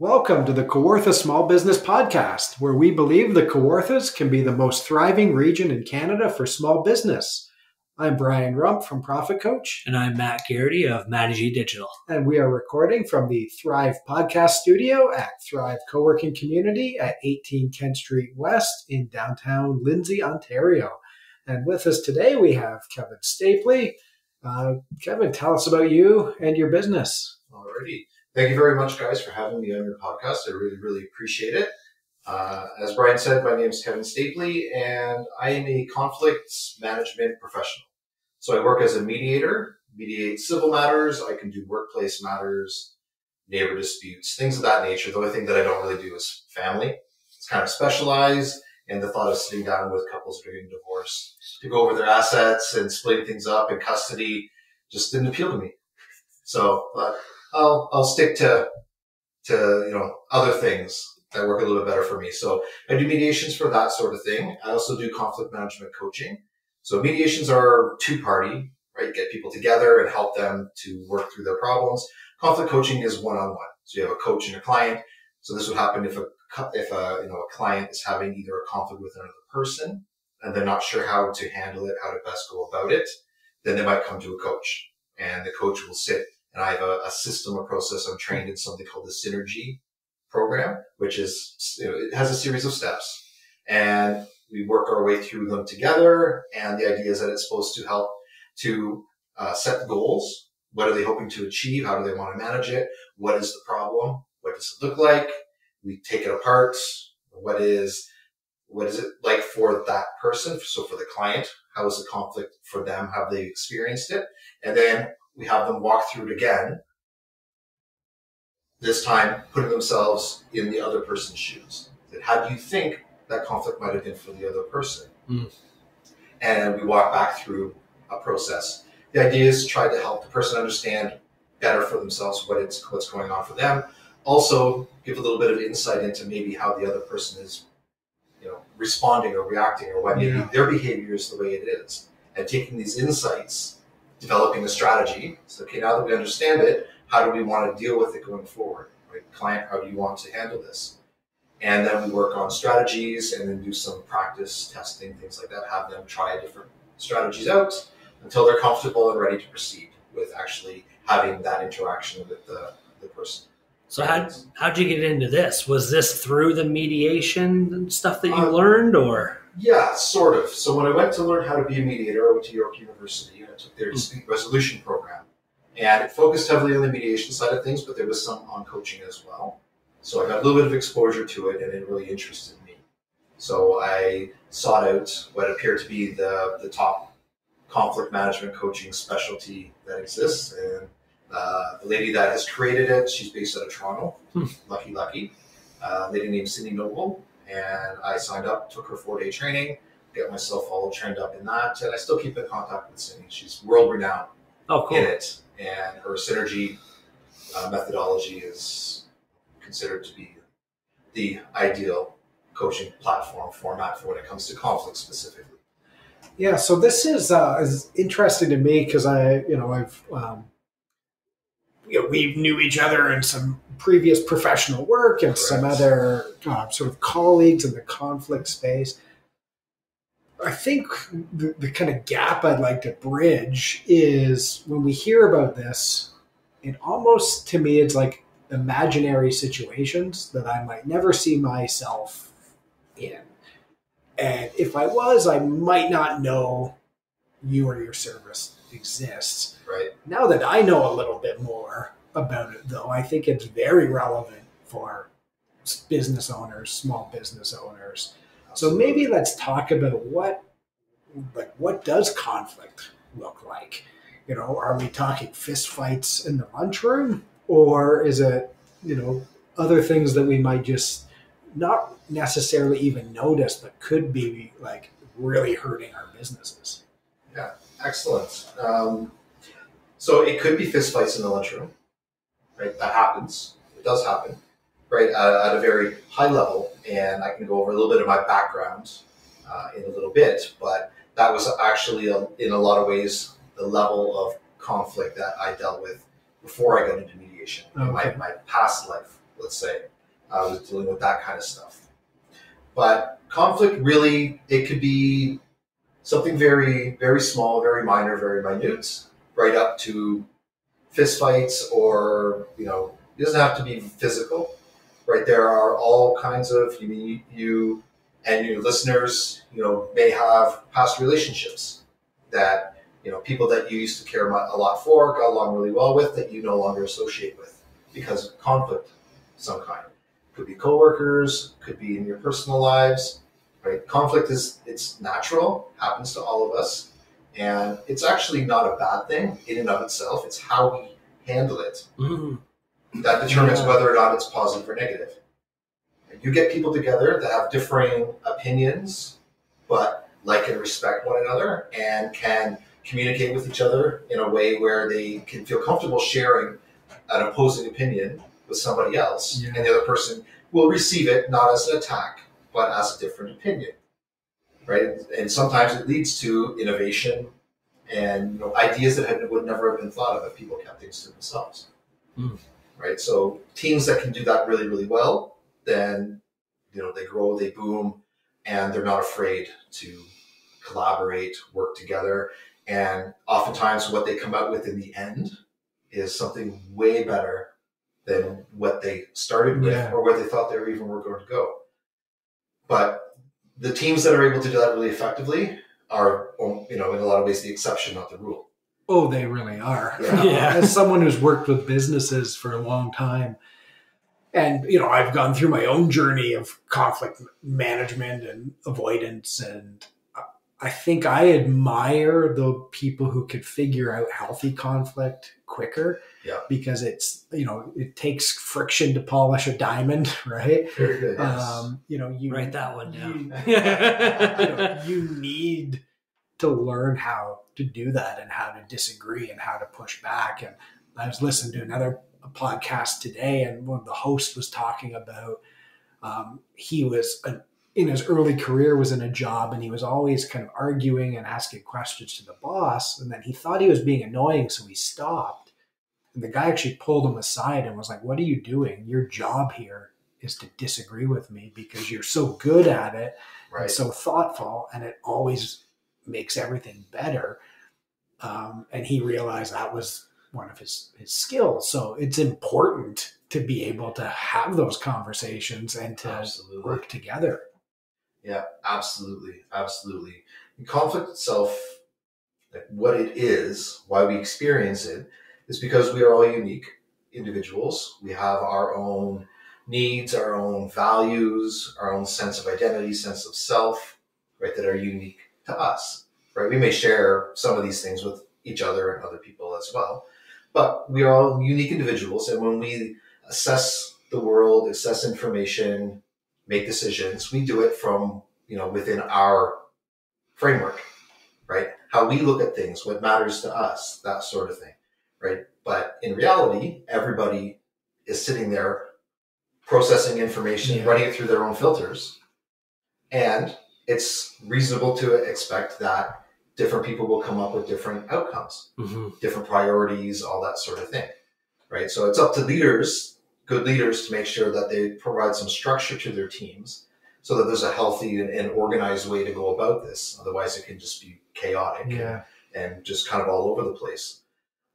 Welcome to the Kawartha Small Business Podcast, where we believe the Kawarthas can be the most thriving region in Canada for small business. I'm Brian Rump from Profit Coach. And I'm Matt Geraghty of Matty Digital. And we are recording from the Thrive Podcast Studio at Thrive Co-working Community at 18 Kent Street West in downtown Lindsay, Ontario. And with us today, we have Kevin Stapley. Uh, Kevin, tell us about you and your business. Alrighty. Thank you very much, guys, for having me on your podcast. I really, really appreciate it. Uh, as Brian said, my name is Kevin Stapley, and I am a conflict management professional. So I work as a mediator, mediate civil matters. I can do workplace matters, neighbor disputes, things of that nature. The only thing that I don't really do is family. It's kind of specialized, and the thought of sitting down with couples that are getting divorced to go over their assets and splitting things up in custody just didn't appeal to me. So, but I'll I'll stick to to you know other things that work a little bit better for me. So I do mediations for that sort of thing. I also do conflict management coaching. So mediations are two party, right? Get people together and help them to work through their problems. Conflict coaching is one on one. So you have a coach and a client. So this would happen if a if a you know a client is having either a conflict with another person and they're not sure how to handle it, how to best go about it, then they might come to a coach, and the coach will sit and I have a, a system, a process. I'm trained in something called the Cinergy program, which is, you know, it has a series of steps and we work our way through them together. And the idea is that it's supposed to help to uh, set goals. What are they hoping to achieve? How do they want to manage it? What is the problem? What does it look like? We take it apart. What is, what is it like for that person? So for the client, how is the conflict for them? Have they experienced it? And then we have them walk through it again, this time putting themselves in the other person's shoes. That how do you think that conflict might have been for the other person? Mm. And we walk back through a process. The idea is to try to help the person understand better for themselves what it's what's going on for them. Also, give a little bit of insight into maybe how the other person is, you know, responding or reacting, or why maybe yeah. their behavior is the way it is. And taking these insights developing a strategy. So, okay, now that we understand it, how do we want to deal with it going forward? Right? Client, how do you want to handle this? And then we work on strategies and then do some practice testing, things like that, have them try different strategies out until they're comfortable and ready to proceed with actually having that interaction with the, the person. So how how'd you get into this? Was this through the mediation stuff that you uh, learned, or? Yeah, sort of. So when I went to learn how to be a mediator, I went to York University and I took their dispute resolution program. And it focused heavily on the mediation side of things, but there was some on coaching as well. So I got a little bit of exposure to it and it really interested me. So I sought out what appeared to be the, the top conflict management coaching specialty that exists. And uh, the lady that has created it, she's based out of Toronto, hmm. lucky, lucky, uh, lady named Cinnie Noble. And I signed up, took her four day training get myself all trained up in that. And I still keep in contact with Cinnie. She's world renowned oh, cool. in it. And her Cinergy uh, methodology is considered to be the ideal coaching platform format for when it comes to conflict specifically. Yeah, so this is uh, is interesting to me because I, you know, I've um, you know, we knew each other in some previous professional work and Correct. some other uh, sort of colleagues in the conflict space. I think the, the kind of gap I'd like to bridge is when we hear about this, it almost to me it's like imaginary situations that I might never see myself in. And if I was, I might not know you or your service exists. Right. Now that I know a little bit more about it, though, I think it's very relevant for business owners, small business owners so maybe let's talk about what like what does conflict look like? You know, are we talking fist fights in the lunchroom or is it, you know, other things that we might just not necessarily even notice but could be like really hurting our businesses? Yeah, excellent. Um, so it could be fist fights in the lunchroom, right? That happens. It does happen right, at, at, a very high level. And I can go over a little bit of my background uh, in a little bit, but that was actually, a, in a lot of ways, the level of conflict that I dealt with before I got into mediation okay. my, my past life let's say, uh, was dealing with that kind of stuff. But conflict really, it could be something very, very small, very minor, very minute, right up to fistfights or, you know, it doesn't have to be physical, right? There are all kinds of, you mean, you and your listeners, you know, may have past relationships that, you know, people that you used to care a lot for, got along really well with, that you no longer associate with because of conflict some kind. Could be coworkers, could be in your personal lives, right? Conflict is it's natural, happens to all of us, and it's actually not a bad thing in and of itself. It's how we handle it Mm-hmm. that determines Yeah. whether or not it's positive or negative. You get people together that have differing opinions, but like and respect one another and can communicate with each other in a way where they can feel comfortable sharing an opposing opinion with somebody else, Yeah. and the other person will receive it not as an attack, but as a different opinion. Right? And sometimes it leads to innovation and you know, ideas that had, would never have been thought of if people kept things to themselves hmm. right? So teams that can do that really, really well, then you know they grow, they boom, and they're not afraid to collaborate, work together, and oftentimes what they come out with in the end is something way better than what they started with Yeah. or where they thought they were even were going to go. But the teams that are able to do that really effectively are, um, you know, in a lot of ways the exception, not the rule. Oh, they really are. Yeah. Yeah. As someone who's worked with businesses for a long time, and you know, I've gone through my own journey of conflict management and avoidance, and I think I admire the people who could figure out healthy conflict quicker. Yeah. Because it's you know it takes friction to polish a diamond, right? Very good. Yes. Um, you know, you Write that one down. you, you know, you need to learn how to do that and how to disagree and how to push back. And I was listening to another podcast today, and one of the hosts was talking about um, he was an, in his early career was in a job and he was always kind of arguing and asking questions to the boss, and then he thought he was being annoying, so he stopped. And the guy actually pulled him aside and was like, "What are you doing? Your job here is to disagree with me because you're so good at it." right. and so thoughtful and it always makes everything better um, and he realized that was one of his his skills so it's important to be able to have those conversations and to Absolutely. work together Yeah, absolutely, absolutely. And conflict itself, like what it is, why we experience it, is because we are all unique individuals. We have our own needs, our own values, our own sense of identity, sense of self, right, that are unique to us. Right? We may share some of these things with each other and other people as well. But we are all unique individuals, and when we assess the world, assess information, make decisions, we do it from you know within our framework, right? How we look at things, what matters to us, that sort of thing, right? But in reality, everybody is sitting there processing information, Yeah. running it through their own filters, and it's reasonable to expect that different people will come up with different outcomes Mhm. different priorities, all that sort of thing, right? So it's up to leaders, good leaders, to make sure that they provide some structure to their teams so that there's a healthy and, and organized way to go about this. Otherwise, it can just be chaotic and, and just kind of all over the place.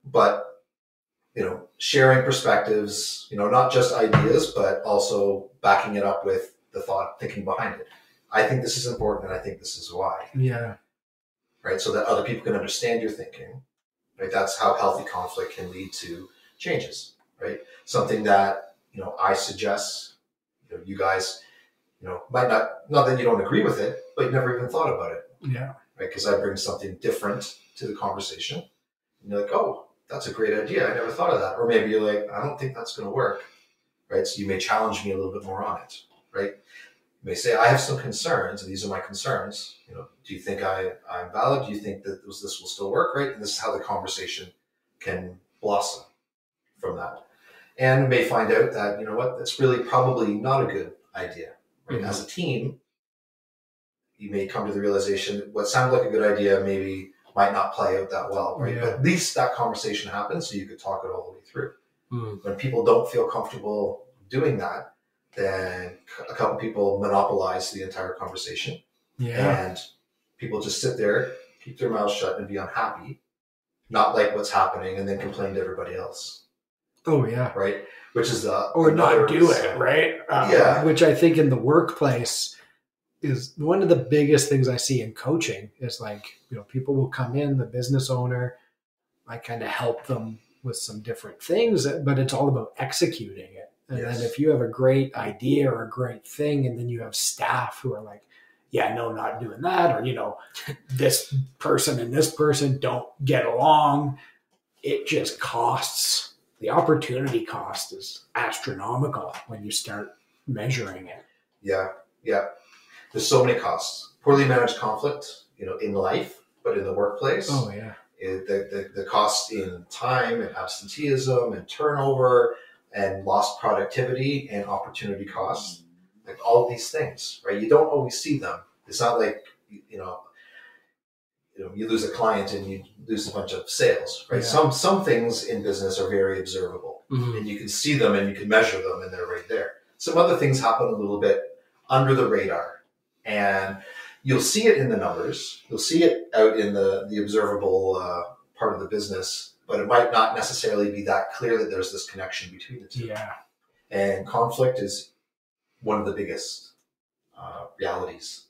But, you know, sharing perspectives, you know, not just ideas, but also backing it up with the thought, thinking behind it. I think this is important and I think this is why yeah right? So that other people can understand your thinking, right? That's how healthy conflict can lead to changes, right? Something that, you know, I suggest, you know, you guys, you know, might not, not that you don't agree with it, but you never even thought about it, yeah right? Because I bring something different to the conversation. And you're like, oh, that's a great idea. I never thought of that. Or maybe you're like, I don't think that's going to work, right? So you may challenge me a little bit more on it, right? You may say, I have some concerns, and these are my concerns. You know, do you think I, I'm valid? Do you think that this, this will still work, right? And this is how the conversation can blossom from that. And may find out that, you know what, that's really probably not a good idea, right? Mhm. As a team, you may come to the realization that what sounded like a good idea maybe might not play out that well, right? Yeah. But at least that conversation happens so you could talk it all the way through. Mm. When people don't feel comfortable doing that, then a couple people monopolize the entire conversation, Yeah. and people just sit there, keep their mouths shut, and be unhappy, not like what's happening, and then complain to everybody else, Oh yeah. right? Which is the Or not do it, right? Um, Yeah. Which I think in the workplace is one of the biggest things I see in coaching is like, you know, people will come in, the business owner, I kind of help them with some different things, but it's all about executing it. And Yes. then if you have a great idea or a great thing, and then you have staff who are like, yeah, no, not doing that, or you know, this person and this person don't get along, it just costs. The opportunity cost is astronomical when you start measuring it. Yeah, yeah. There's so many costs. Poorly managed conflict, you know, in life, but in the workplace, Oh yeah, it, the, the, the cost in time and absenteeism and turnover and lost productivity and opportunity costs, like all these things, right? You don't always see them. It's not like, you know, you know, you lose a client and you lose a bunch of sales, right? Yeah. Some some things in business are very observable Mhm. and you can see them and you can measure them and they're right there. Some other things happen a little bit under the radar and you'll see it in the numbers. You'll see it out in the, the observable uh, part of the business, but it might not necessarily be that clear that there's this connection between the two. yeah, And conflict is one of the biggest uh, realities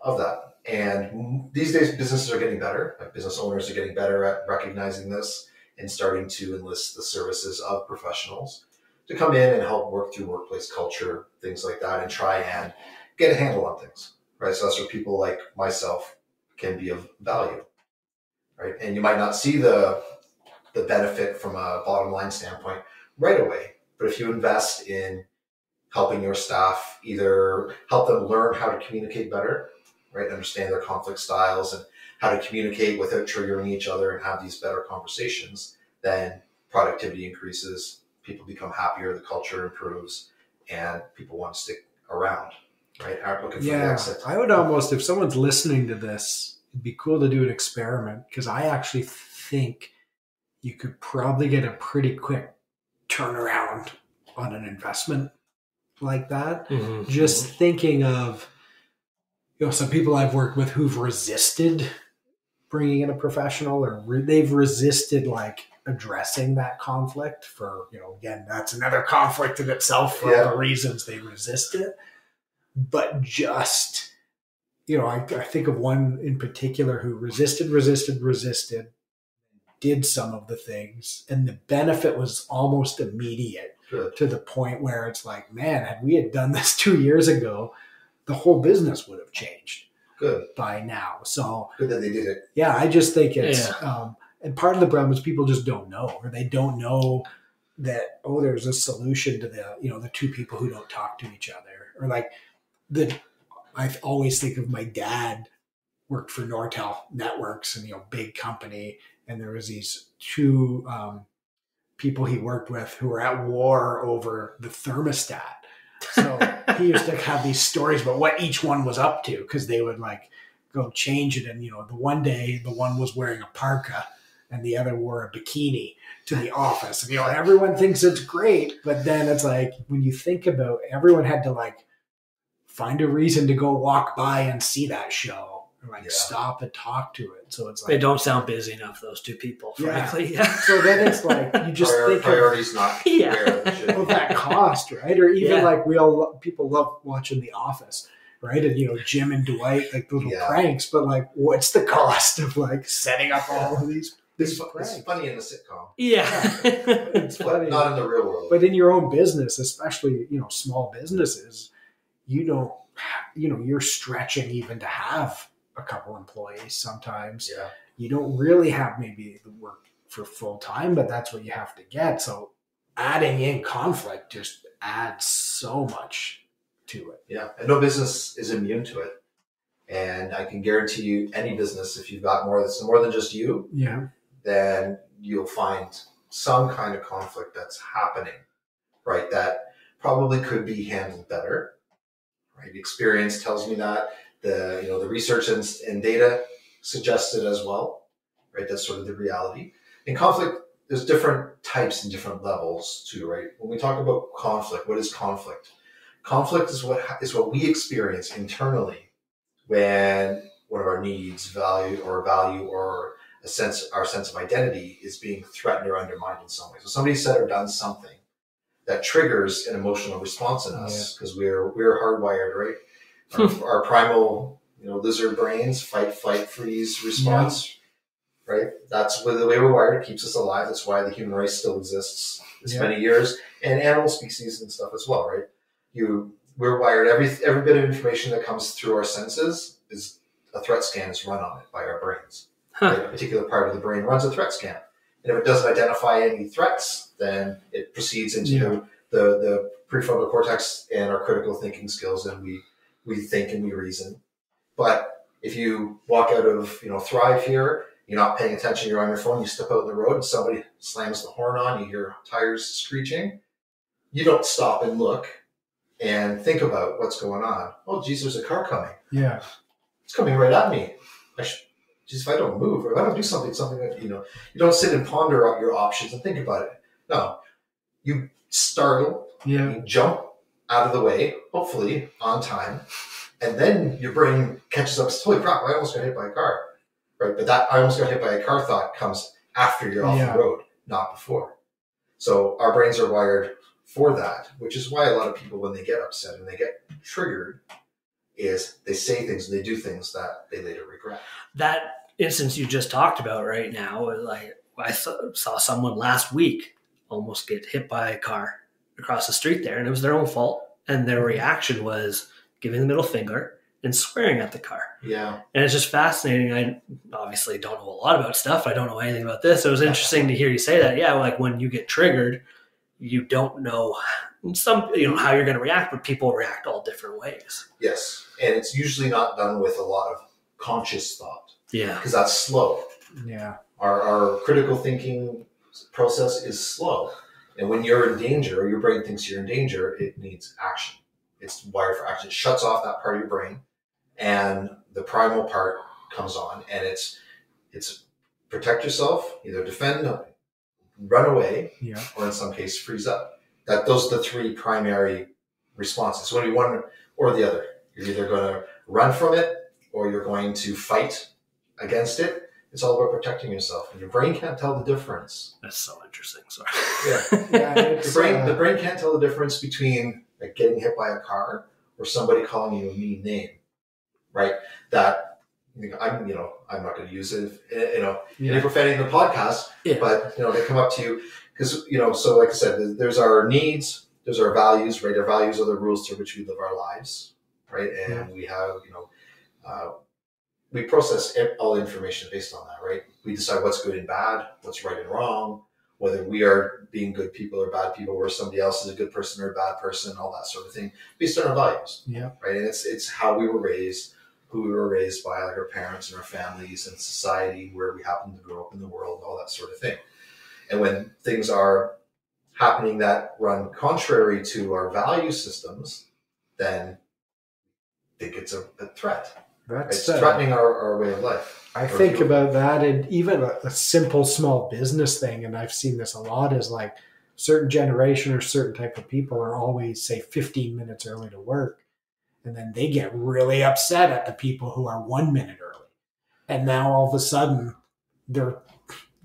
of that. And these days, businesses are getting better. Like business owners are getting better at recognizing this and starting to enlist the services of professionals to come in and help work through workplace culture, things like that, and try and get a handle on things. Right. So that's where people like myself can be of value. Right. And you might not see the the benefit from a bottom line standpoint right away. But if you invest in helping your staff either help them learn how to communicate better, right, understand their conflict styles and how to communicate without triggering each other and have these better conversations, then productivity increases, people become happier, the culture improves, and people want to stick around, right? Aren't looking for the yeah. exit. I would almost, if someone's listening to this, it'd be cool to do an experiment because I actually think you could probably get a pretty quick turnaround on an investment like that. Mhm. just thinking of you know some people I've worked with who've resisted bringing in a professional or re- they've resisted like addressing that conflict for you know again that's another conflict in itself for Yeah. the reasons they resist it but just you know I, I think of one in particular who resisted resisted resisted did some of the things and the benefit was almost immediate Good. to the point where it's like, man, had we had done this two years ago, the whole business would have changed Good. by now. So Good that they did it. yeah, I just think it's, um, and part of the problem is people just don't know, or they don't know that oh, there's a solution to the you know the two people who don't talk to each other, or like the. I always think of my dad worked for Nortel Networks and you know big company, and there was these two um, people he worked with who were at war over the thermostat. So he used to have these stories about what each one was up to because they would like go change it. And, you know, the one day the one was wearing a parka and the other wore a bikini to the office. And, you know, everyone thinks it's great. But then it's like when you think about everyone had to like find a reason to go walk by and see that show or like Yeah. stop and talk to it. So it's like, They don't sound busy enough, those two people, Yeah. frankly. Yeah. so then it's like you just Prior- think of priorities not Yeah. where of that cost, right? Or even Yeah. like we all people love watching The Office, right? And you know Jim and Dwight like the little Yeah. pranks, but like what's the cost of like setting up all of these It's, these it's funny in the sitcom, Yeah. It's but funny. not in the real world. But in your own business, especially you know small businesses, you don't you know you're stretching even to have a couple employees sometimes. yeah. You don't really have maybe the work for full time, but that's what you have to get. So adding in conflict just adds so much to it. Yeah, and no business is immune to it. And I can guarantee you, any business, if you've got more that's more than just you, Yeah. then you'll find some kind of conflict that's happening, right? That probably could be handled better, right? Experience tells me that. The you know the research and, and data suggests it as well, right? That's sort of the reality. In conflict there's different types and different levels too, right? When we talk about conflict, what is conflict? Conflict is what is what we experience internally when one of our needs, value, or value, or a sense, our sense of identity is being threatened or undermined in some way. So somebody said or done something that triggers an emotional response in us because we're we're hardwired, right? Our, our, primal, you know, lizard brains, fight, flight, freeze response, yeah. right? That's the way we're wired. It keeps us alive. That's why the human race still exists this yeah. many years, and animal species and stuff as well, right? You, we're wired. Every every bit of information that comes through our senses is a threat scan is run on it by our brains. Huh. Right? A particular part of the brain runs a threat scan. And if it doesn't identify any threats, then it proceeds into yeah. the, the prefrontal cortex and our critical thinking skills, and we, we think and we reason. But if you walk out of, you know, Thrive here, you're not paying attention, you're on your phone, you step out in the road and somebody slams the horn on, you hear tires screeching, you don't stop and look and think about what's going on. Oh, geez, there's a car coming. Yeah. It's coming right at me. I should, just if I don't move or if I don't do something, something that, you know, you don't sit and ponder out your options and think about it. No, you startle, yeah. you jump out of the way, hopefully on time, and then your brain catches up. Holy crap! I almost got hit by a car, right? But that I almost got hit by a car thought comes after you're off yeah. the road, not before. So our brains are wired for that, which is why a lot of people, when they get upset and they get triggered, is they say things and they do things that they later regret. That instance you just talked about right now, like I saw someone last week almost get hit by a car across the street there, and it was their own fault. And their reaction was giving the middle finger and swearing at the car. Yeah. And it's just fascinating. I obviously don't know a lot about stuff. I don't know anything about this. It was interesting to hear you say that. Yeah, like when you get triggered, you don't know some you know how you're going to react, but people react all different ways. Yes, and it's usually not done with a lot of conscious thought. Yeah, because that's slow. Yeah, our our critical thinking process is slow, and when you're in danger, or your brain thinks you're in danger, it needs action. It's wired for action. It shuts off that part of your brain, and the primal part comes on, and it's it's protect yourself, either defend, run away, yeah. or in some case freeze up that those are the three primary responses. When you one or the other, you're either going to run from it or you're going to fight against it. It's all about protecting yourself, and your brain can't tell the difference. That's so interesting. Sorry. Yeah, yeah. the brain, uh, the brain can't tell the difference between like getting hit by a car or somebody calling you a mean name, right? That I'm, you know, I'm not going to use it, you know, yeah. any profanity in the podcast, yeah. but you know, they come up to you because you know so like i said there's our needs there's our values right our values are the rules through which we live our lives right and yeah. we have you know uh, we process all information based on that right? We decide what's good and bad what's right and wrong whether we are being good people or bad people or somebody else is a good person or a bad person all that sort of thing based on our values yeah. right? And it's it's how we were raised who we were raised by like our parents and our families and society where we happen to grow up in the world all that sort of thing. And when things are happening that run contrary to our value systems, then I think it's a, a threat. That's it's uh, threatening our, our way of life. I think about that, and even a, a, simple small business thing, and I've seen this a lot, is like certain generation or certain type of people are always say 15 minutes early to work, and then they get really upset at the people who are one minute early, and now all of a sudden they're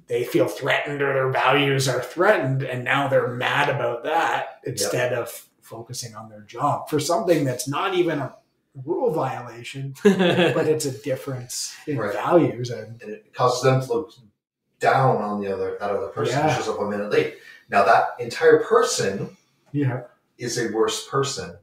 they feel threatened or their values are threatened and now they're mad about that instead yep. of focusing on their job for something that's not even a rule violation but it's a difference in right. values and, and, it causes them to look down on the other that other person yeah. who shows up a minute late now that entire person yeah is a worse person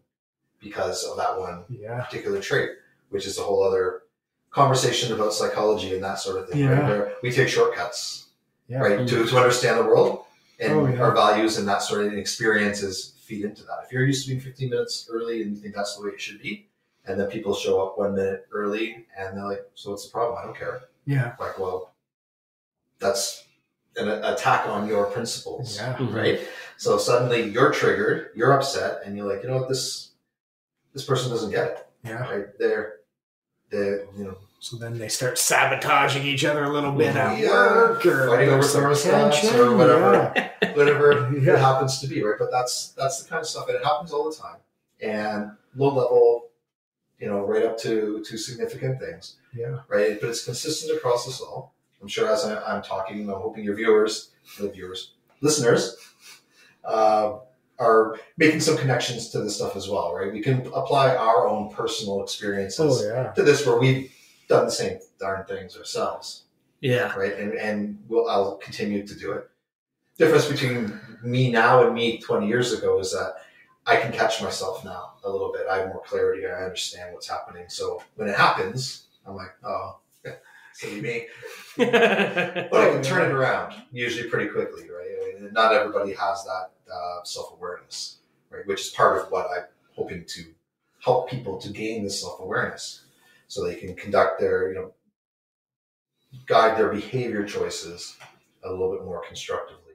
because of that one yeah. particular trait which is a whole other conversation about psychology and that sort of thing yeah. right? where we take shortcuts yeah. right? To, to understand the world and oh, yeah. our values and that sort of experiences feed into that. If you're used to being 15 minutes early and you think that's the way it should be, and then people show up one minute early and they're like, so what's the problem? I don't care. Yeah. Like, well, that's an attack on your principles, yeah. Mm-hmm. right? So suddenly you're triggered, you're upset, and you're like, you know what, this this person doesn't get it. Yeah. Right? They're they you know So then they start sabotaging each other a little bit at Yeah. work or Fighting over there's some thermostats or whatever. Yeah. whatever Yeah. it happens to be, right? But that's that's the kind of stuff and it happens all the time. And low level, you know, right up to to significant things, Yeah. right? But it's consistent across us all. I'm sure as I, I'm talking, I'm hoping your viewers, the viewers, listeners, uh, are making some connections to this stuff as well, right? We can apply our own personal experiences Oh yeah. to this where we've done the same darn things ourselves Yeah. right? And and we'll, I'll continue to do it. Difference between me now and me 20 years ago is that I can catch myself now a little bit. I have more clarity. I understand what's happening. So when it happens, I'm like, oh, silly me. But I can turn it around usually pretty quickly, right? I mean, not everybody has that uh, self awareness, right? Which is part of what I'm hoping to help people to gain this self awareness, so they can conduct their, you know, guide their behavior choices a little bit more constructively.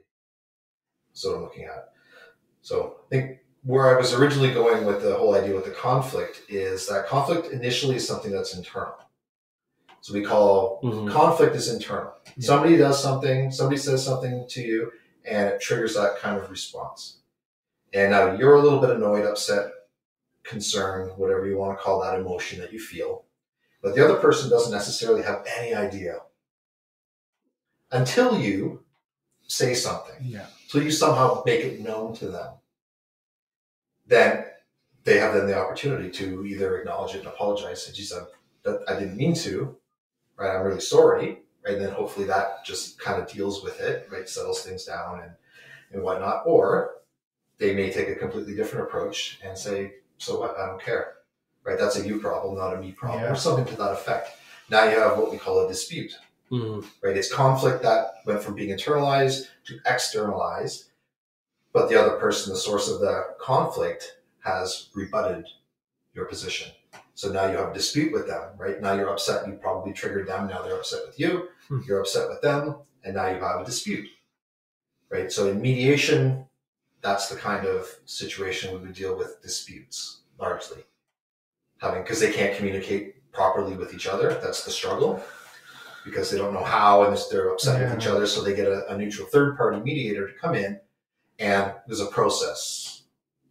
So I'm looking at. So I think where I was originally going with the whole idea with the conflict is that conflict initially is something that's internal. So we call Mhm. conflict is internal. Yeah. Somebody does something, somebody says something to you, and it triggers that kind of response. And now you're a little bit annoyed, upset, concerned, whatever you want to call that emotion that you feel. But the other person doesn't necessarily have any idea until you say something, Yeah. until you somehow make it known to them. Then they have then the opportunity to either acknowledge it and apologize, say, geez, I, that, I didn't mean to, right? I'm really sorry, right? And then hopefully that just kind of deals with it, right? Settles things down and, and whatnot. Or they may take a completely different approach and say, so what? I don't care, right? That's a you problem, not a me problem, Yeah. or something to that effect. Now you have what we call a dispute, Mhm. right? It's conflict that went from being internalized to externalized, but the other person, the source of the conflict, has rebutted your position. So now you have a dispute with them, right? Now you're upset. You probably triggered them. Now they're upset with you. Hmm. You're upset with them, and now you have a dispute, right? So in mediation, that's the kind of situation we would deal with disputes largely, having because they can't communicate properly with each other. That's the struggle because they don't know how and they're upset with each other. So they get a, a neutral third party mediator to come in, and there's a process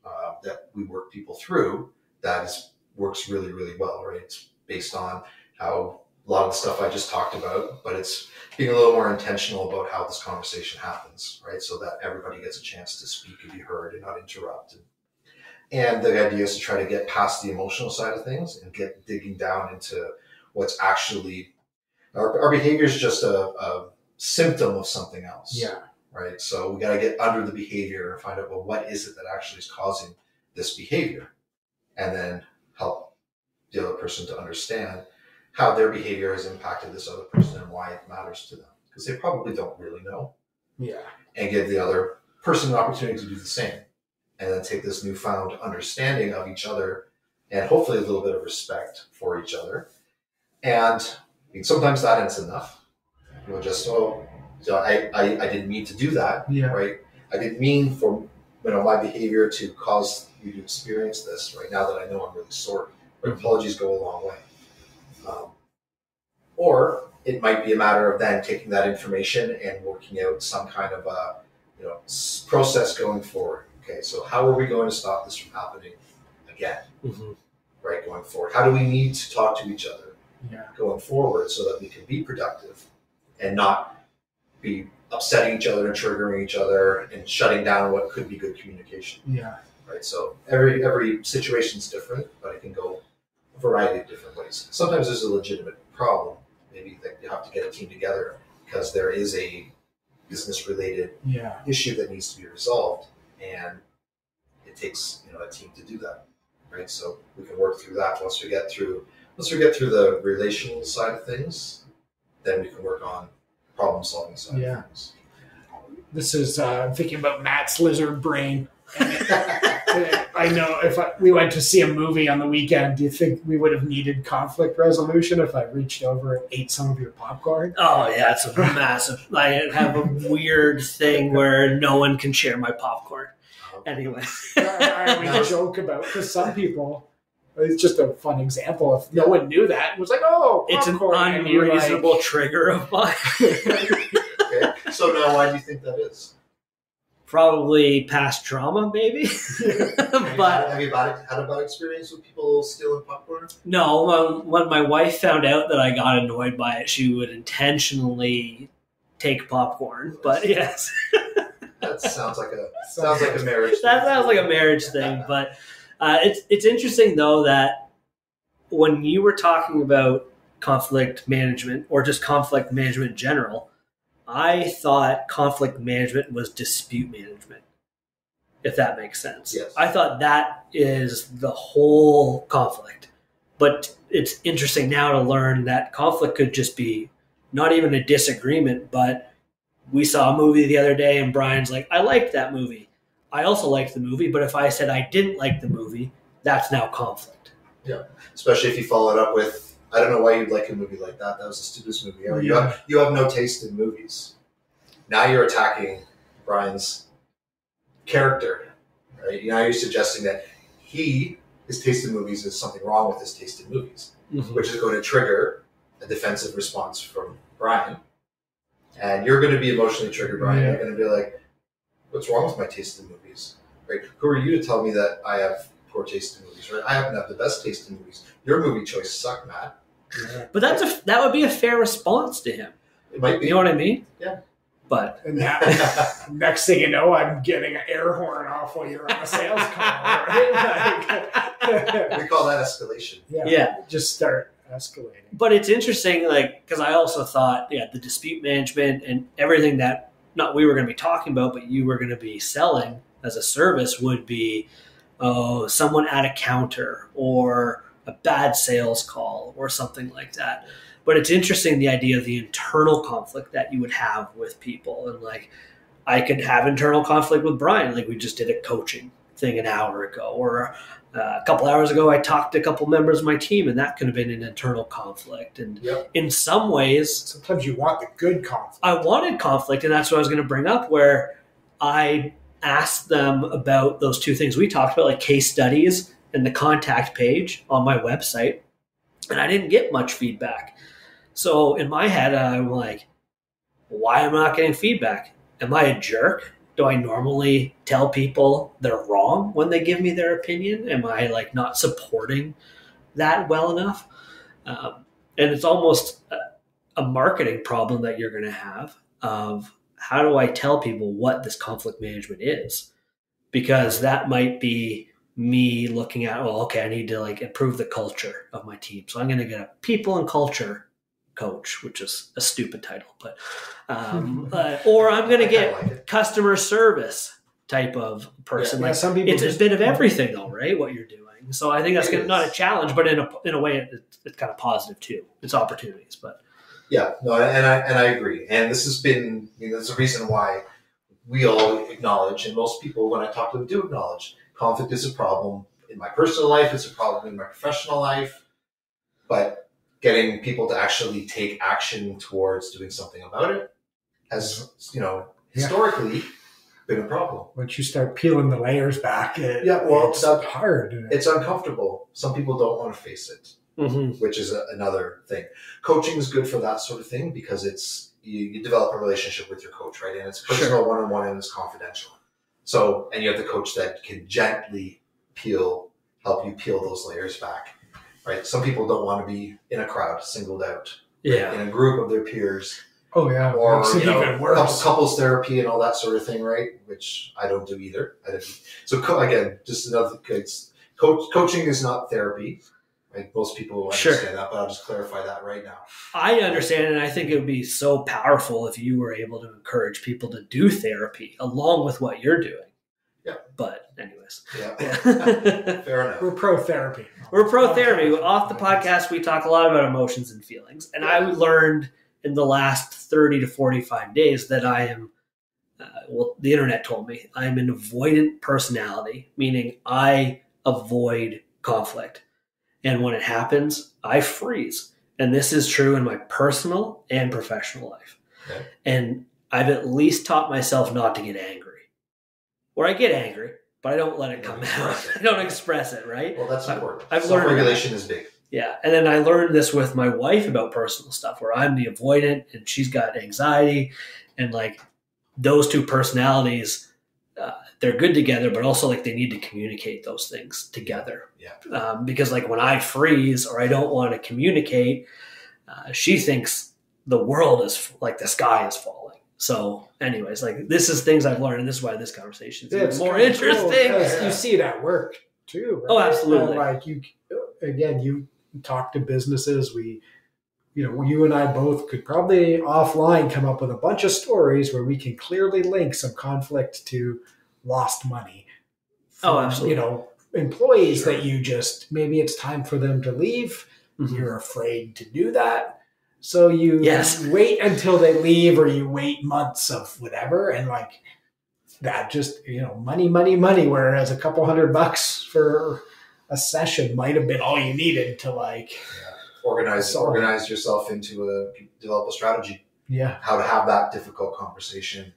uh, that we work people through that is works really really well. Right? It's based on how a lot of the stuff I just talked about, but it's being a little more intentional about how this conversation happens, right? So that everybody gets a chance to speak and be heard and not interrupted. And the idea is to try to get past the emotional side of things and get digging down into what's actually our, our behavior is just a, a symptom of something else Yeah. Right? So we got to get under the behavior and find out, well, what is it that actually is causing this behavior? And then help the other person to understand how their behavior has impacted this other person and why it matters to them. Because they probably don't really know. Yeah. And give the other person an opportunity to do the same. And then take this newfound understanding of each other and hopefully a little bit of respect for each other. And sometimes that ends enough. You know, just, oh, so I, I, I didn't mean to do that Yeah. right? I didn't mean for you know my behavior to cause you to experience this. Right now that I know I'm really sorry, but apologies go a long way. Um, or it might be a matter of then taking that information and working out some kind of a you know process going forward. Okay, so how are we going to stop this from happening again? Mhm. Right, going forward, how do we need to talk to each other? Yeah. going forward so that we can be productive and not be upsetting each other and triggering each other and shutting down what could be good communication. Yeah. right so every every situation is different but it can go a variety of different ways. Sometimes there's a legitimate problem. Maybe that you have to get a team together because there is a business related Yeah. issue that needs to be resolved and it takes you know a team to do that right? So we can work through that. Once we get through once we get through the relational side of things then we can work on problem solving side Yeah. things This is uh, I'm thinking about Matt's lizard brain. I know if I, we went to see a movie on the weekend, do you think we would have needed conflict resolution if I reached over and ate some of your popcorn? Oh yeah, it's a massive. I have a weird thing where no one can share my popcorn. Anyway, I, I always joke about because some people it's just a fun example. If no one knew that, it was like, oh, It's an popcorn, like- unreasonable trigger of mine. Okay. So now, why do you think that is? Probably past trauma, maybe. but have you had, had a bad experience with people stealing popcorn? no, when, when my wife found out that I got annoyed by it, she would intentionally take popcorn. But yes, That sounds like a sounds like a marriage. that thing. sounds like a marriage thing. But uh, it's it's interesting though that when you were talking about conflict management or just conflict management in general, I thought conflict management was dispute management. If that makes sense. Yes. I thought that is the whole conflict. But it's interesting now to learn that conflict could just be not even a disagreement, but we saw a movie the other day and Brian's like, I liked that movie. I also liked the movie, but if I said I didn't like the movie, that's now conflict. Yeah, especially if you follow it up with, I don't know why you'd like a movie like that. That was the stupidest movie ever. You have you have no taste in movies. Now you're attacking Brian's character, right? Now you're suggesting that he his taste in movies is something wrong with his taste in movies. Mm-hmm. which is going to trigger a defensive response from Brian. And you're going to be emotionally triggered, Brian. Yeah. You're going to be like, what's wrong with my taste in movies? Right? Who are you to tell me that I have poor taste in movies, right? I happen to have the best taste in movies. Your movie choice suck, Matt. Mm-hmm. But that's a that would be a fair response to him. It might be. You know what I mean? Yeah. But And now, next thing you know, I'm getting an air horn off while you're on a sales call. Right? Like, we call that escalation. yeah, Yeah. Just start escalating. but it's interesting, like because I also thought, yeah, the dispute management and everything that not we were going to be talking about, but you were going to be selling as a service would be, oh, someone at a counter or a bad sales call or something like that. But it's interesting the idea of the internal conflict that you would have with people, and like I could have internal conflict with Brian, like we just did a coaching thing an hour ago, or uh, a couple hours ago, I talked to a couple members of my team, and that could have been an internal conflict. And Yep. in some ways, Sometimes you want the good conflict. I wanted conflict, and that's what I was going to bring up. Where I asked them about those two things we talked about, like case studies and the contact page on my website, and I didn't get much feedback. So in my head, I'm like, why am I not getting feedback? Am I a jerk? Do I normally tell people they're wrong when they give me their opinion? Am I like not supporting that well enough? Um, and it's almost a, marketing problem that you're going to have of how do I tell people what this conflict management is? Because that might be me looking at, well, okay, I need to like improve the culture of my team. So I'm going to get a people and culture coach, which is a stupid title, but, um, uh, or I'm going to get like customer service type of person. Yeah, like some people it's just a bit of everything though, right? What you're doing. So I think that's gonna, not a challenge, but in a, in a way, it, it's kind of positive too. It's opportunities, but Yeah, no, and I and I agree. And this has been, you know, there's a reason why we all acknowledge, and most people, when I talk to them, do acknowledge conflict is a problem in my personal life. It's a problem in my professional life. But getting people to actually take action towards doing something about it has, you know, Yeah. historically been a problem. Once you start peeling the layers back, it, Yeah, well, it's that- hard. It's uncomfortable. Some people don't want to face it. Mm-hmm. which is a, another thing. Coaching is good for that sort of thing because it's you, you develop a relationship with your coach, right? And it's personal, one on one, and it's confidential. So, and you have the coach that can gently peel, help you peel those layers back, right? Some people don't want to be in a crowd, singled out, yeah, in a group of their peers, oh yeah, or you know, even worse. couple- couples therapy and all that sort of thing, right? Which I don't do either. So co- again, just another it's, coach, coaching is not therapy. Right? Most people Sure. understand that, but I'll just clarify that right now. I understand, and I think it would be so powerful if you were able to encourage people to do therapy along with what you're doing. Yeah. But, anyways, Yeah, yeah. fair enough. We're pro therapy. We're pro therapy. Off the podcast, we talk a lot about emotions and feelings. And I learned in the last 30 to 45 days that I am, uh, well, the internet told me, I'm an avoidant personality, meaning I avoid conflict. And when it happens, I freeze. And this is true in my personal and professional life. Okay. And I've at least taught myself not to get angry. Or I get angry, but I don't let it come out. I don't express it, right? Well, that's important. I've learned Self-regulation is big. Yeah. And then I learned this with my wife about personal stuff where I'm the avoidant and she's got anxiety. And like those two personalities, uh, they're good together, but also like they need to communicate those things together. Yeah. Um, because like when I freeze or I don't want to communicate, uh, she thinks the world is like the sky is falling. So, anyways, like this is things I've learned, and this is why this conversation is even It's more kinda cool interesting. 'cause you see it at work too. right? Oh, absolutely. And, like you, again, you talk to businesses. We, you know, you and I both could probably offline come up with a bunch of stories where we can clearly link some conflict to lost money. Oh, absolutely. You know, employees Sure. that you just maybe it's time for them to leave. Mhm. You're afraid to do that. So you Yes. wait until they leave or you wait months of whatever and like that just you know money money money whereas a couple hundred bucks for a session might have been all you needed to like Organize, So- organize yourself into a develop a strategy. yeah. How to have that difficult conversation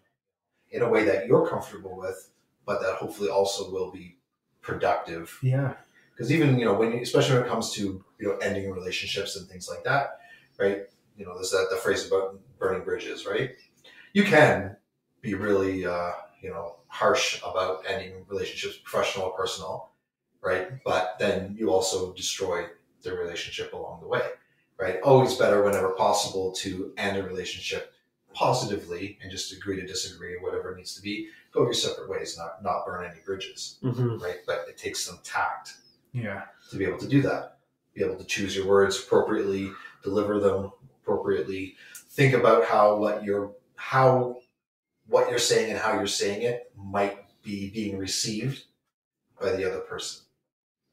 in a way that you're comfortable with, but that hopefully also will be productive. Yeah. Because even you know when you, especially when it comes to you know ending relationships and things like that right you know there's that the phrase about burning bridges right? You can be really uh, you know harsh about ending relationships professional or personal right? But then you also destroy the relationship along the way right? Always better whenever possible to end a relationship positively and just agree to disagree or whatever it needs to be. Go your separate ways not not burn any bridges Mhm. right? But it takes some tact yeah. to be able to do that. Be able to choose your words appropriately, deliver them appropriately. Think about how what you're how what you're saying and how you're saying it might be being received by the other person.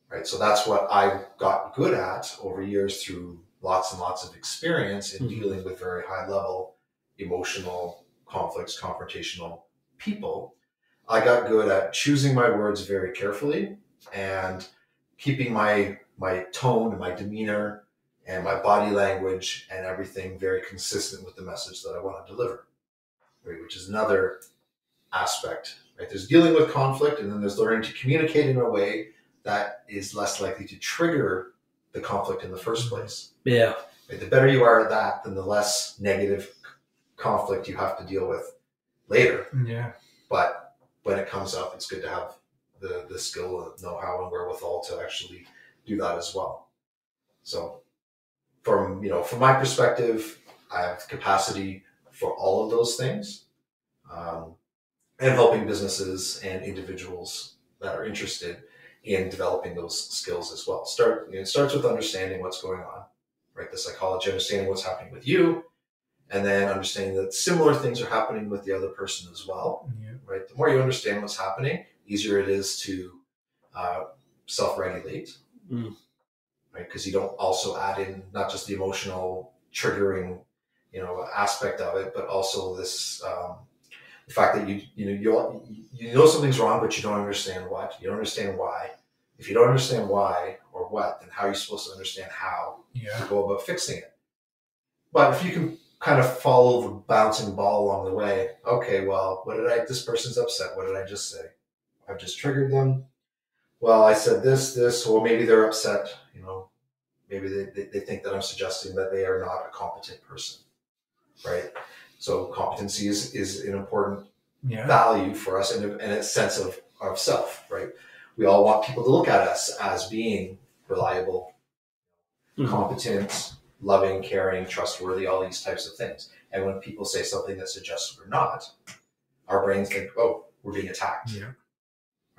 Right? So that's what I got good at over years through lots and lots of experience in Mhm. dealing with very high level emotional conflicts, confrontational people. I got good at choosing my words very carefully and keeping my my tone and my demeanor and my body language and everything very consistent with the message that I want to deliver. Right, which is another aspect. Right, there's dealing with conflict, and then there's learning to communicate in a way that is less likely to trigger the conflict in the first mm-hmm. place. Yeah. Right, the better you are at that, then the less negative conflict you have to deal with later mm, yeah but when it comes up, it's good to have the the skill, and know-how, and wherewithal to actually do that as well. So, from you know, from my perspective, I have capacity for all of those things, um, and helping businesses and individuals that are interested in developing those skills as well. Start you know, it starts with understanding what's going on, right? The psychology, understanding what's happening with you, and then understanding that similar things are happening with the other person as well yeah right? The more you understand what's happening, easier it is to uh, self-regulate, Mm. Right? Because you don't also add in not just the emotional triggering, you know, aspect of it, but also this um, the fact that you you know you you know something's wrong, but you don't understand what. You don't understand why. If you don't understand why or what, then how are you supposed to understand how yeah to go about fixing it. But if you can kind of follow the bouncing ball along the way, okay, well, what did I, this person's upset. What did I just say? I've just triggered them. Well, I said this, this, well, maybe they're upset, you know, maybe they, they, they think that I'm suggesting that they are not a competent person, right? So competency is, is an important yeah value for us and a, and a sense of, of self, right? We all want people to look at us as being reliable, Mhm. competent, loving, caring, trustworthy, all these types of things. And when people say something that suggests we're not, our brains think, oh, we're being attacked. Yeah.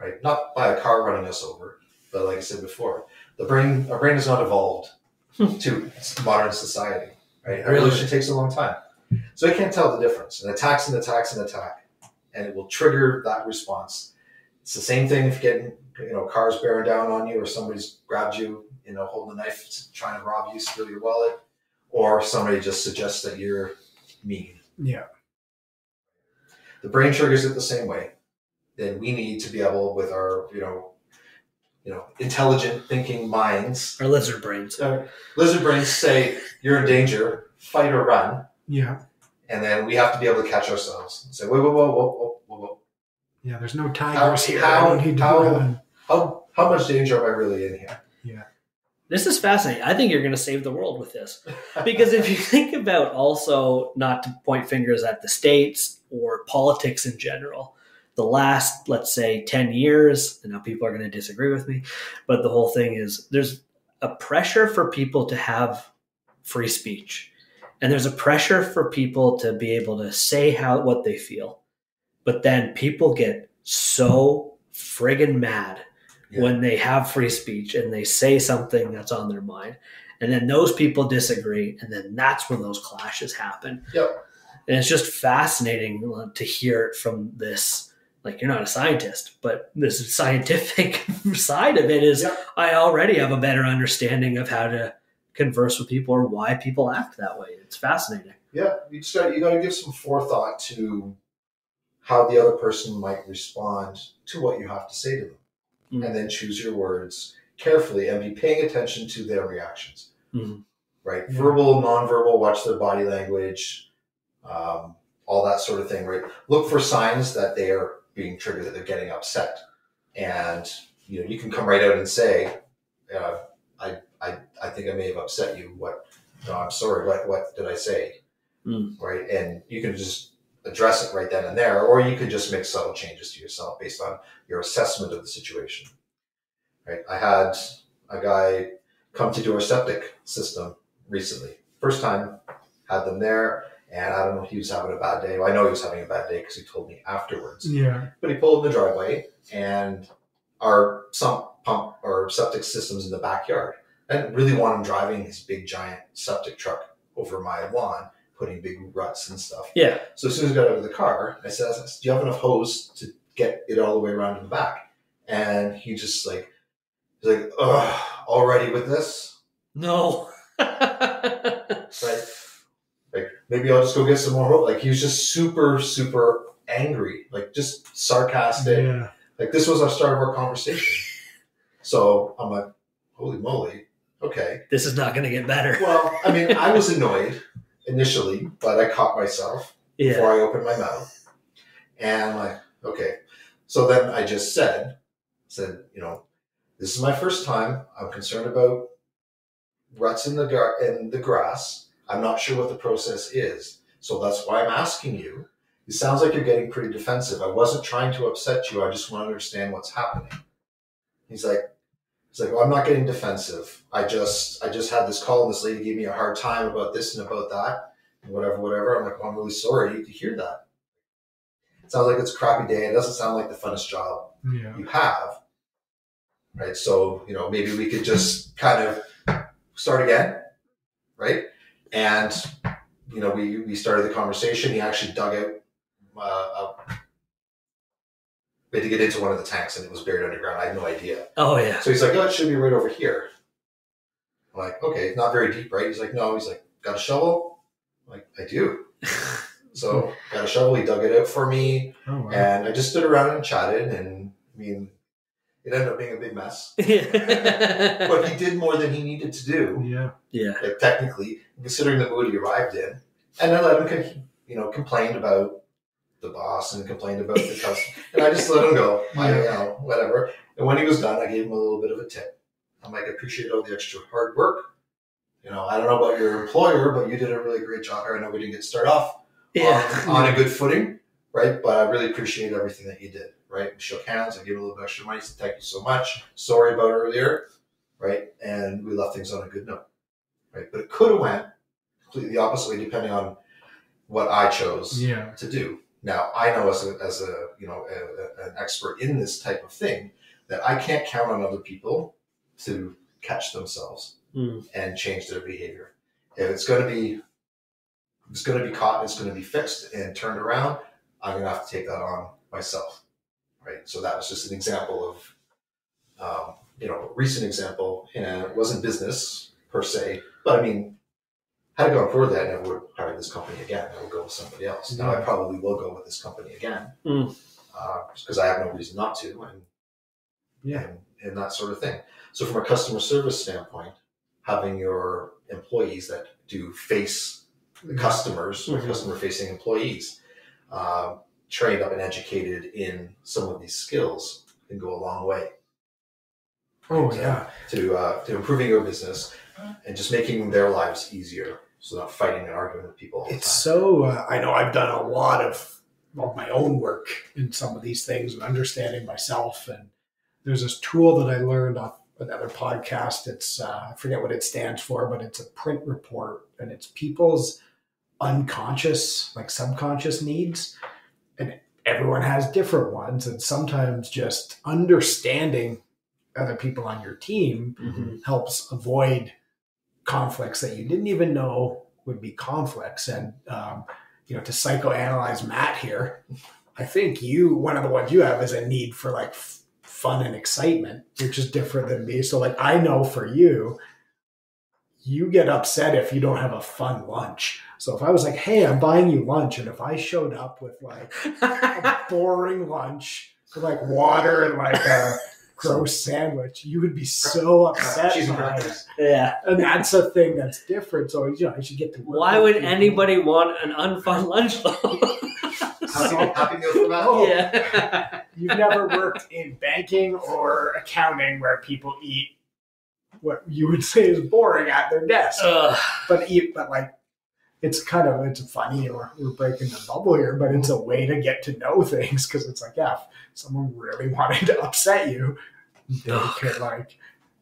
Right? Not by a car running us over, but like I said before, the brain, our brain has not evolved hmm. to modern society. Right? Really? Evolution takes a long time. So it can't tell the difference. An attack's an attack's an attack. And it will trigger that response. It's the same thing if getting, you know, cars bearing down on you or somebody's grabbed you you know, holding a knife, trying to rob you, steal your wallet, or somebody just suggests that you're mean. yeah The brain triggers it the same way. Then we need to be able, with our, you know, you know, intelligent thinking minds, Our lizard brains. uh, lizard brains say you're in danger, fight or run, yeah and then we have to be able to catch ourselves and say, whoa, whoa, whoa, whoa, whoa, whoa, whoa. Yeah, there's no tigers here. how- I don't need to how- run. How how much danger am I really in here? Yeah. This is fascinating. I think you're going to save the world with this. Because if you think about also, not to point fingers at the states or politics in general, the last, let's say, 10 years, and now people are going to disagree with me, but the whole thing is there's a pressure for people to have free speech. And there's a pressure for people to be able to say how what they feel. But then people get so friggin' mad Yeah. when they have free speech and they say something that's on their mind. And then those people disagree, and then that's when those clashes happen. Yep. And it's just fascinating to hear it from this. Like you're not a scientist, but this scientific side of it is. I already have a better understanding of how to converse with people or why people act that way. It's fascinating. Yeah, you just got you got to give some forethought to how the other person might respond to what you have to say to them, Mm. and then choose your words carefully and be paying attention to their reactions. Mhm. Right, Yeah. verbal, nonverbal, watch their body language, um, all that sort of thing. Right, look for signs that they are being triggered, that they're getting upset, and you know you can come right out and say, uh, "I, I, I think I may have upset you. What? No, I'm sorry. What, what did I say?" Mm. right? And you can just address it right then and there, or you can just make subtle changes to yourself based on your assessment of the situation. Right? I had a guy come to do our septic system recently. First time, had them there, and I don't know if he was having a bad day. Well, I know he was having a bad day because he told me afterwards. Yeah. But he pulled in the driveway, and our sump pump or septic system's in the backyard. I didn't really want him driving his big giant septic truck over my lawn, putting big ruts and stuff. Yeah. So as soon as I got out of the car, I said, "Do you have enough hose to get it all the way around to the back?" And he just like, he's like, "Ugh, already with this." No. Right? Like maybe I'll just go get some more hose. Like he was just super, super angry, like just sarcastic. Yeah. Like this was our start of our conversation. So I'm like, holy moly, okay. this is not going to get better. Well, I mean, I was annoyed initially, but I caught myself Yeah. before I opened my mouth. And I'm like, okay. So then I just said, said, you know, this is my first time. I'm concerned about ruts in the gar- in the grass. I'm not sure what the process is. So that's why I'm asking you. It sounds like you're getting pretty defensive. I wasn't trying to upset you. I just want to understand what's happening. He's like, he's like, well, I'm not getting defensive. I just, I just had this call and this lady gave me a hard time about this and about that and whatever, whatever. I'm like, well, I'm really sorry to hear that. It sounds like it's a crappy day. It doesn't sound like the funnest job Yeah. you have. Right. So, you know, maybe we could just kind of start again. Right. And, you know, we, we started the conversation. He actually dug out, uh, a, we had to get into one of the tanks and it was buried underground. I had no idea. Oh yeah. So he's like, oh, it should be right over here. I'm like, okay, not very deep, right? He's like, no. He's like, got a shovel? I'm like, I do. So got a shovel. He dug it out for me. Oh, wow. And I just stood around and chatted. And I mean, it ended up being a big mess. But he did more than he needed to do, yeah. yeah. like, technically, considering the mood he arrived in. And I let him, you know, complain about the boss and complained about the customer. and I just let him go. I, you know, whatever. And when he was done, I gave him a little bit of a tip. I'm like, I appreciate all the extra hard work. You know, I don't know about your employer, but you did a really great job here. I know we didn't get to start off Yeah. on, on a good footing, right? But I really appreciate everything that you did, right? We shook hands. I gave a little bit extra money. Said, Thank you so much. Sorry about earlier, right? And we left things on a good note, right? But it could have went completely the opposite way, depending on what I chose Yeah. to do. Now I know as a, as a you know a, a- an expert in this type of thing that I can't count on other people to catch themselves Mm. and change their behavior. If it's going to be it's going to be caught and it's going to be fixed and turned around, I'm going to have to take that on myself, right? So that was just an example of um, you know a recent example, and it wasn't business per se, but I mean. Had it gone further, that, I never would hired this company again. I would go with somebody else. Now I probably will go with this company again Mm. because I have no reason not to, and Yeah. and, and that sort of thing. So, from a customer service standpoint, having your employees that do face the customers or Mhm. customer facing employees, um, trained up and educated in some of these skills can go a long way Oh to, yeah. to uh, to improving your business and just making their lives easier. So not fighting and arguing with people. It's so. Uh, I know I've done a lot of of my own work in some of these things and understanding myself. And there's this tool that I learned off another podcast. It's uh, I forget what it stands for, but it's a print report, and it's people's unconscious, like subconscious needs, and everyone has different ones. And sometimes just understanding other people on your team Mhm. helps avoid conflicts that you didn't even know would be conflicts. And, um, you know, to psychoanalyze Matt here, I think you, one of the ones you have is a need for like f- fun and excitement, which is different than me. So, like, I know for you, you get upset if you don't have a fun lunch. So if I was like, hey, I'm buying you lunch, and if I showed up with like a boring lunch with like water and like a gross sandwich, you would be so upset. By it. yeah. And that's a thing that's different. So you know, I should get to. work Why with would people. anybody want an unfun lunch though? Happy, happy meal for that. Oh. yeah. You've never worked in banking or accounting where people eat what you would say is boring at their desk, Ugh. but eat, but like. It's kind of it's funny or we're breaking the bubble here, but it's a way to get to know things because it's like yeah, if someone really wanted to upset you, they Ugh. could like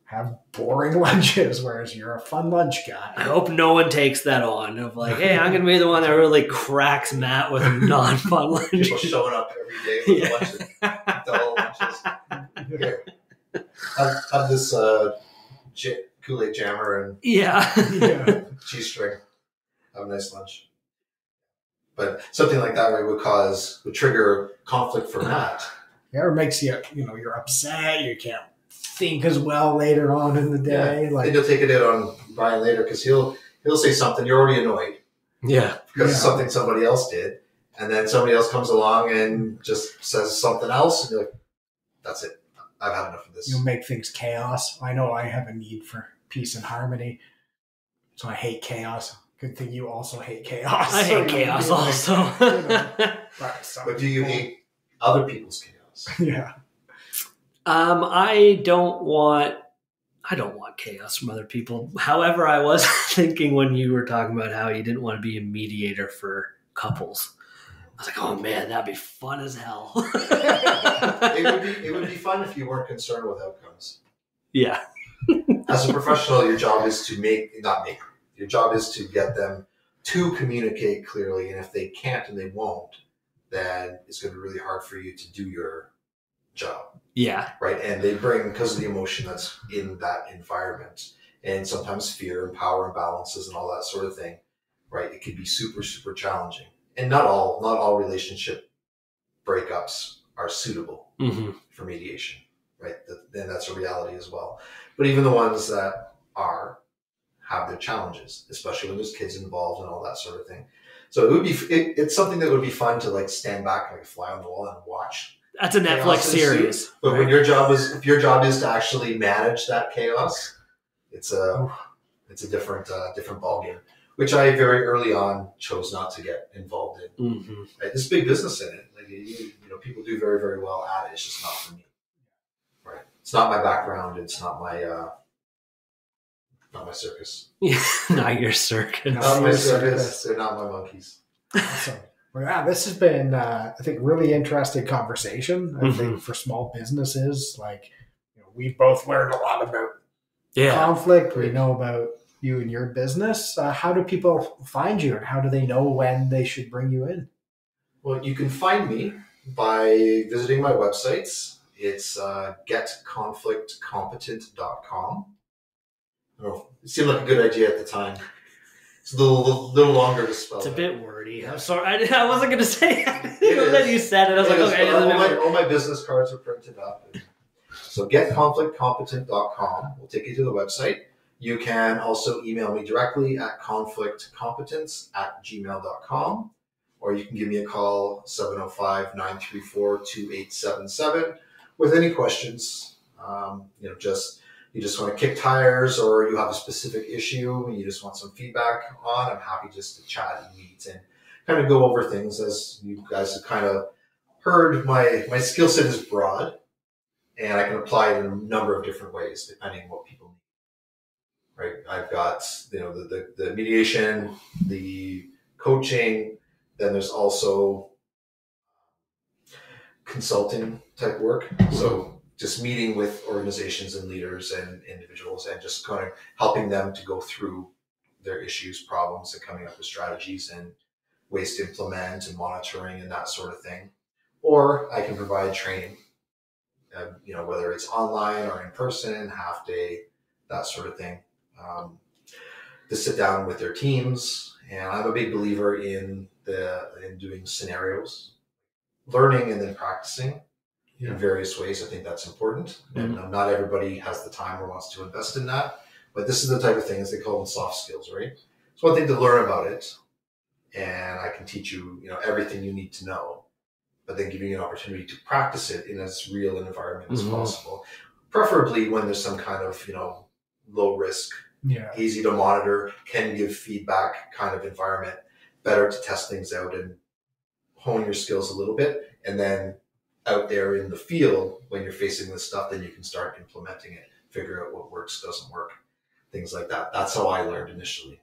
have boring lunches, whereas you're a fun lunch guy I hope no one takes that on of like, hey, I'm gonna be the one that really cracks Matt with a non-fun lunch. People showing up every day with Yeah. lunches, dull lunches. Here, have, have this uh, J- Kool Aid jammer and yeah. yeah. cheese string. Have a nice lunch. But something like that right, would cause would trigger conflict for Matt. Yeah, or makes you, you know, you're upset. You can't think as well later on in the day. Then Like, you'll take it out on Brian later because he'll he'll say something you're already annoyed Yeah. because Yeah. something somebody else did, and then somebody else comes along and just says something else, and you're like, "That's it. I've had enough of this." you'll make things chaos. I know I have a need for peace and harmony, so I hate chaos. Good thing you also hate chaos. I hate chaos like, also. you know, but But do you hate other people's chaos? Yeah, um, I don't want I don't want chaos from other people. However, I was thinking when you were talking about how you didn't want to be a mediator for couples. I was like, oh man, that'd be fun as hell. it would be it would be fun if you weren't concerned with outcomes. yeah. As a professional, your job is to make not make. Your job is to get them to communicate clearly, and if they can't and they won't, then it's going to be really hard for you to do your job. Yeah. right? And they bring because of the emotion that's in that environment, and sometimes fear and power imbalances and all that sort of thing, right? It can be super super challenging, and not all not all relationship breakups are suitable hmm for mediation, right? Then that's a reality as well. But even the ones that are have their challenges, especially when there's kids involved and all that sort of thing. So it would be it, it's something that would be fun to like stand back like fly on the wall and watch That's a Netflix series. but when your job is if your job is to actually manage that chaos, it's a it's a different uh, different ballgame, which I very early on chose not to get involved in. Mhm. Right? There's big business in it. Like you, you know, people do very very well at it. It's just not for me. Right? It's not my background. It's not my uh, not my circus. not your circus. Not my circus. circus. They're not my monkeys. Awesome. Well, yeah, this has been, uh, I think, really interesting conversation. I Mhm. think for small businesses, like you know, we both learned a lot about Yeah. conflict. We know about you and your business. Uh, how do people find you, and how do they know when they should bring you in? Well, you can find me by visiting my websites. It's uh, getconflictcompetent.com. I it seemed like a good idea at the time. It's a little, little, little longer to spell. It's a bit wordy. I'm sorry. I, I wasn't going to say. It then you said it. I was like, It is, okay. all, my, all my business cards are printed up. So getconflictcompetent.com will take you to the website. You can also email me directly at conflictcompetence at gmail.com or you can give me a call 705-934-2877 with any questions. Um, you know, just you just want to kick tires or you have a specific issue and you just want some feedback on, I'm happy just to chat and meet and kind of go over things as you guys have kind of heard my my skill set is broad, and I can apply it in a number of different ways depending on what people need. Right, I've got you know the the, the mediation, the coaching. Then there's also consulting type work. So just meeting with organizations and leaders and individuals and just kind of helping them to go through their issues, problems, and coming up with strategies and ways to implement and monitoring and that sort of thing. Or I can provide training, um, you know, whether it's online or in person, half day, that sort of thing. Um, to sit down with their teams, and I'm a big believer in the in doing scenarios, learning and then practicing Yeah. in various ways. I think that's important, and uh, not everybody has the time or wants to invest in that. But this is the type of things they call them soft skills, right? It's one thing to learn about it, and I can teach you, you know, everything you need to know, but then giving you an opportunity to practice it in as real an environment as Mhm. possible. Preferably when there's some kind of, you know, low risk, Yeah. easy to monitor, can give feedback kind of environment. Better to test things out and hone your skills a little bit, and then out there in the field when you're facing this stuff, then you can start implementing it, figure out what works, doesn't work, things like that. That's how I learned initially.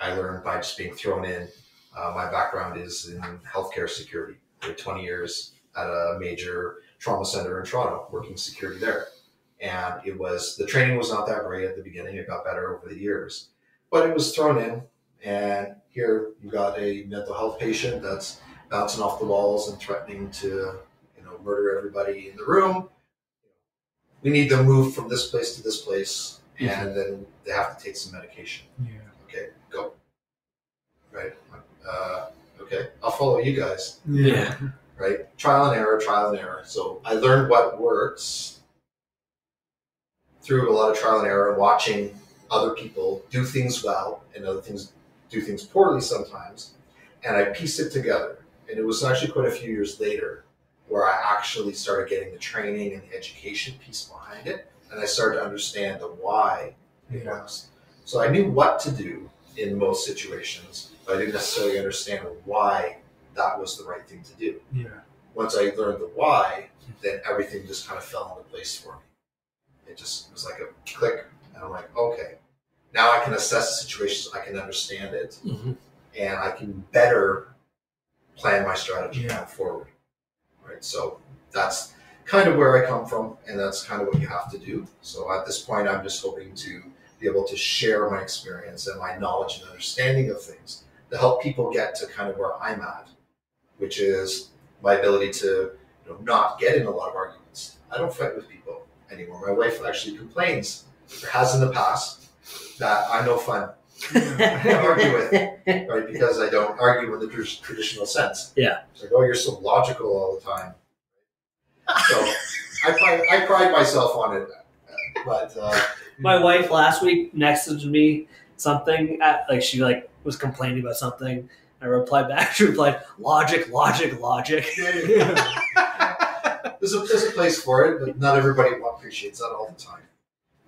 I learned by just being thrown in. Uh, my background is in healthcare security. I 20 years at a major trauma center in Toronto, working security there. And it was the training was not that great at the beginning. It got better over the years, but it was thrown in. And here you got a mental health patient that's bouncing off the walls and threatening to, murder everybody in the room. We need them moved from this place to this place, and then they have to take some medication. Yeah. Okay, go. Right. Uh, okay, I'll follow you guys. Yeah. Right. Trial and error, trial and error. So I learned what works through a lot of trial and error watching other people do things well and other things do things poorly sometimes. And I pieced it together. And it was actually quite a few years later where I actually started getting the training and the education piece behind it. And I started to understand the why it Yeah. works. So I knew what to do in most situations, but I didn't necessarily understand why that was the right thing to do. Yeah. Once I learned the why, then everything just kind of fell into place for me. It just was like a click, and I'm like, okay, now I can assess the situations, I can understand it, Mhm. and I can better plan my strategy Yeah. forward. So that's kind of where I come from, and that's kind of what you have to do. So at this point, I'm just hoping to be able to share my experience and my knowledge and understanding of things to help people get to kind of where I'm at, which is my ability to you know, not get in a lot of arguments. I don't fight with people anymore. My wife actually complains, or has in the past, that I'm no fun to argue with, right? Because I don't argue in the tr- traditional sense. Yeah. It's like, oh, you're so logical all the time. So I pride, I pride myself on it, but uh, My wife last week messaged me something at like she like was complaining about something. I replied back. She replied, "Logic, logic, logic." there's a there's a place for it, but not everybody appreciates that all the time.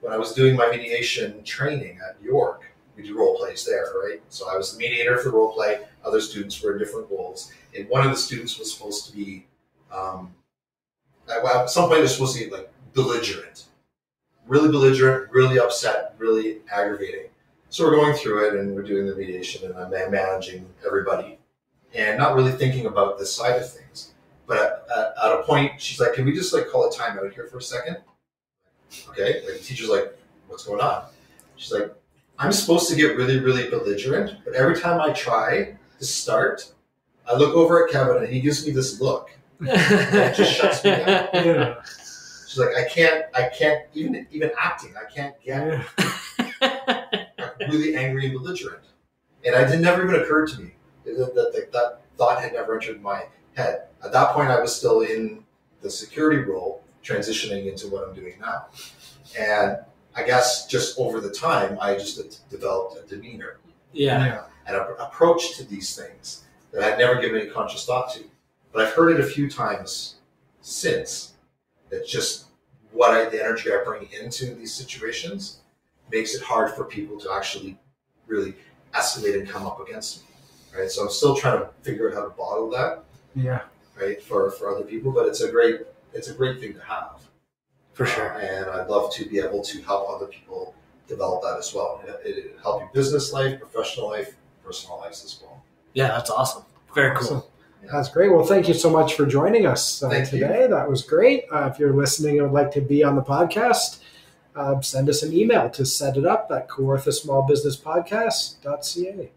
When I was doing my mediation training at York, we do role plays there, right? So I was the mediator for the role play. Other students were in different roles, and one of the students was supposed to be, um, at some point they're supposed to be like belligerent, really belligerent, really upset, really aggravating. So we're going through it, and we're doing the mediation, and I'm managing everybody, and not really thinking about this side of things. But at, at a point, she's like, "Can we just like call a timeout here for a second? Okay. Like the teacher's like, "What's going on?" She's like, "I'm supposed to get really, really belligerent, but every time I try to start, I look over at Kevin and he gives me this look. it just shuts me down. Yeah. She's like, I can't, I can't even even acting, I can't get really angry and belligerent. And it never even occurred to me that that, that that thought had never entered my head. At that point, I was still in the security role, transitioning into what I'm doing now. And I guess just over the time, I just de- developed a demeanor Yeah. and an approach to these things that I'd never given any conscious thought to. But I've heard it a few times since that just what I, the energy I bring into these situations makes it hard for people to actually really escalate and come up against me. Right. So I'm still trying to figure out how to bottle that. Yeah. right, for, for other people. But it's a great it's a great thing to have For Uh, sure. and I'd love to be able to help other people develop that as well. It, it help your business life, professional life, personal lives as well. Yeah, that's awesome. Very Awesome. cool. That's great. Well, thank you so much for joining us uh, Thank you. today. That was great. Uh, if you're listening and would like to be on the podcast, uh, send us an email to set it up at kawartha small business podcast.ca.